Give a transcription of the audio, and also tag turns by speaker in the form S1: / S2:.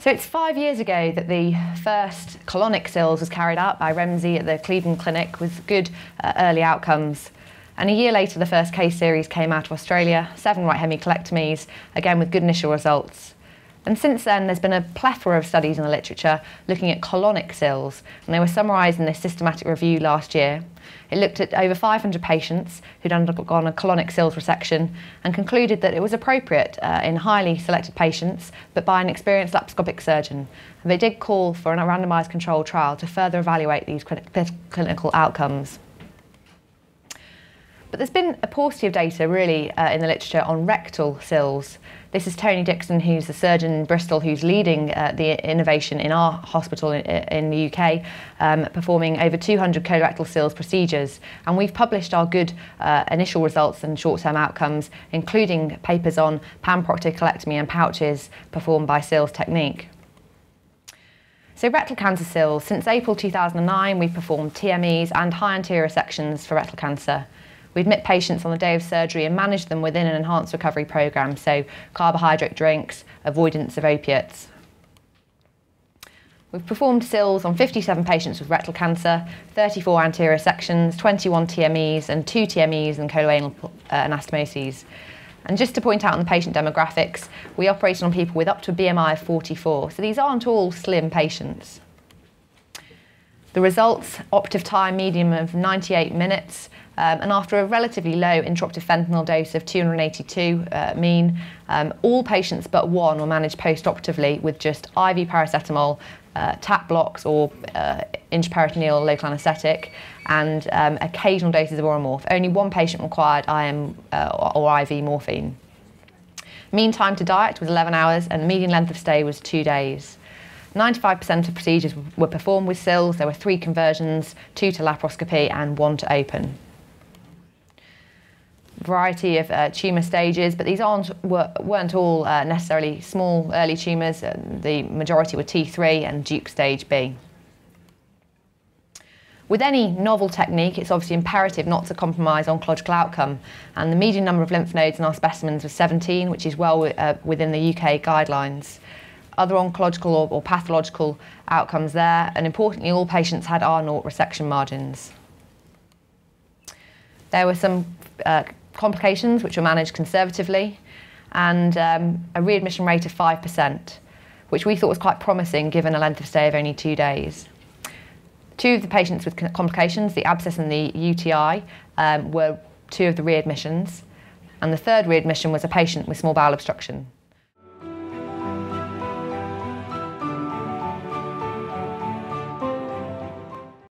S1: So it's five years ago that the first colonic SILS was carried out by Remzi at the Cleveland Clinic with good uh, early outcomes. And a year later, the first case series came out of Australia, seven right hemicolectomies, again with good initial results. And since then, there's been a plethora of studies in the literature looking at colonic SILS, and they were summarised in this systematic review last year. It looked at over 500 patients who'd undergone a colonic SILS resection and concluded that it was appropriate uh, in highly selected patients, but by an experienced laparoscopic surgeon. And they did call for a randomised controlled trial to further evaluate these clinical outcomes. But there's been a paucity of data really uh, in the literature on rectal SILS. This is Tony Dixon, who's the surgeon in Bristol who's leading uh, the innovation in our hospital in, in the UK, um, performing over 200 colorectal SILS procedures. And we've published our good uh, initial results and short-term outcomes, including papers on panproctocolectomy and pouches performed by SILS technique. So rectal cancer SILS, since April 2009, we've performed TMEs and high anterior sections for rectal cancer. We admit patients on the day of surgery and manage them within an enhanced recovery programme, so carbohydrate drinks, avoidance of opiates. We've performed SILS on 57 patients with rectal cancer, 34 anterior sections, 21 TMEs, and 2 TMEs and coloanal uh, anastomoses. And just to point out on the patient demographics, we operated on people with up to a BMI of 44, so these aren't all slim patients. The results, operative time medium of 98 minutes, um, and after a relatively low intraoperative fentanyl dose of 282 uh, mean, um, all patients but one were managed post-operatively with just IV paracetamol, uh, tap blocks or uh, intraperitoneal local anaesthetic, and um, occasional doses of Oromorph. Only one patient required IM uh, or IV morphine. Mean time to diet was 11 hours and the median length of stay was two days. 95% of procedures were performed with SILS. There were three conversions, two to laparoscopy and one to open variety of uh, tumour stages, but these aren't, were, not all uh, necessarily small early tumours. Uh, the majority were T3 and Duke stage B. With any novel technique, it's obviously imperative not to compromise oncological outcome, and the median number of lymph nodes in our specimens was 17, which is well uh, within the UK guidelines. Other oncological or, or pathological outcomes there, and importantly, all patients had R0 resection margins. There were some uh, complications, which were managed conservatively, and um, a readmission rate of 5%, which we thought was quite promising given a length of stay of only two days. Two of the patients with complications, the abscess and the UTI, um, were two of the readmissions, and the third readmission was a patient with small bowel obstruction.